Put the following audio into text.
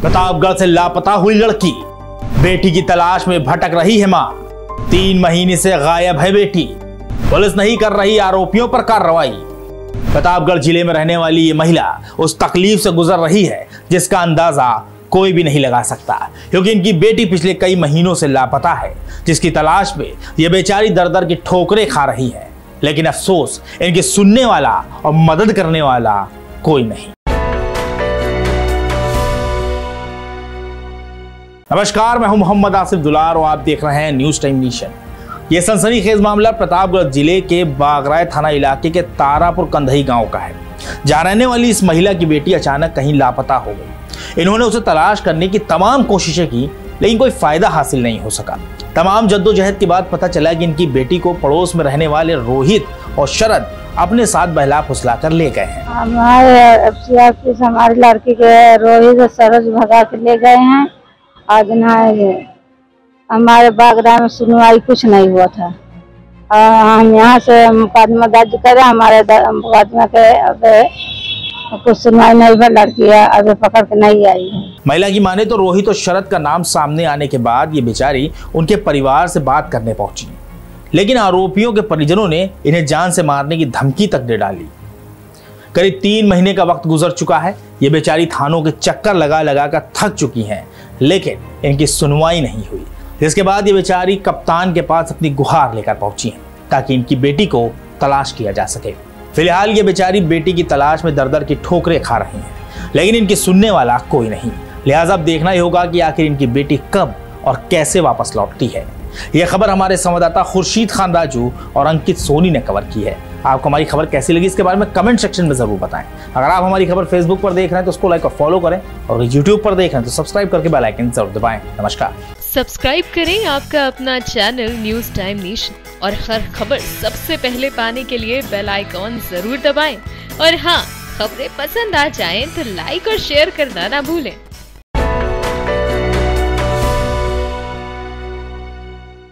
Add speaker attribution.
Speaker 1: प्रतापगढ़ से लापता हुई लड़की। बेटी की तलाश में भटक रही है माँ। तीन महीने से गायब है बेटी। पुलिस नहीं कर रही आरोपियों पर कार्रवाई। प्रतापगढ़ ज़िले में रहने वाली ये महिला उस तकलीफ़ से गुजर रही है, जिसका अंदाज़ा कोई भी नहीं लगा सकता, क्योंकि इनकी बेटी पिछले कई महीनों से लापता है, जिसकी तलाश में ये बेचारी दर दर की ठोकरें खा रही है। लेकिन अफसोस, इनके सुनने वाला और मदद करने वाला कोई नहीं। नमस्कार, मैं हूँ मोहम्मद आसिफ दुलार और आप देख रहे हैं न्यूज़ टाइम नेशन। ये सनसनीखेज मामला प्रतापगढ़ ज़िले के बागराय थाना इलाके के तारापुर कंधई गाँव का है। जहाँ रहने वाली इस महिला की बेटी अचानक कहीं लापता हो गई। इन्होंने उसे तलाश करने की तमाम कोशिशें की, लेकिन कोई फ़ायदा हासिल नहीं हो सका। तमाम जद्दोजहद के बाद पता चला कि इनकी बेटी को पड़ोस में रहने वाले रोहित और शरद अपने साथ बहला फुसला कर ले गए हैं।
Speaker 2: हमारे हमारी लड़की के रोहित और सरस भगा के ले गए हैं। आज ना हमारे बागरा में सुनवाई कुछ नहीं हुआ था। हम यहाँ से मुकदमा दर्ज करे, हमारे मुकदमा के अब कुछ सुनवाई नहीं हुआ लड़की अभी पकड़ के नहीं आई है।
Speaker 1: महिला की माने तो रोहित और शरद का नाम सामने आने के बाद ये बेचारी उनके परिवार से बात करने पहुँची। लेकिन आरोपियों के परिजनों ने इन्हें जान से मारने की धमकी तक दे डाली। करीब तीन महीने का वक्त गुजर चुका है। ये बेचारी थानों के चक्कर लगा लगा कर थक चुकी हैं, लेकिन इनकी सुनवाई नहीं हुई। जिसके बाद ये बेचारी कप्तान के पास अपनी गुहार लेकर पहुँची हैं, ताकि इनकी बेटी को तलाश किया जा सके। फ़िलहाल ये बेचारी बेटी की तलाश में दर दर की ठोकरें खा रही हैं, लेकिन इनकी सुनने वाला कोई नहीं। लिहाजा अब देखना ही होगा कि आखिर इनकी बेटी कब और कैसे वापस लौटती है। यह खबर हमारे संवाददाता खुर्शीद खान राजू और अंकित सोनी ने कवर की है। आपको हमारी खबर कैसी लगी इसके बारे में कमेंट सेक्शन में ज़रूर बताएँ। अगर आप हमारी खबर फेसबुक पर देख रहे हैं तो उसको लाइक और फॉलो करें और यूट्यूब पर देख रहे हैं तो सब्सक्राइब करके बेल आइकन ज़रूर दबाएँ। नमस्कार।
Speaker 3: सब्सक्राइब करें आपका अपना चैनल न्यूज़ टाइम नेशन और हर खबर सबसे पहले पाने के लिए बेल आइकॉन ज़रूर दबाएँ। और हाँ खबरें पसंद आ जाएँ तो लाइक और शेयर करना ना भूलें।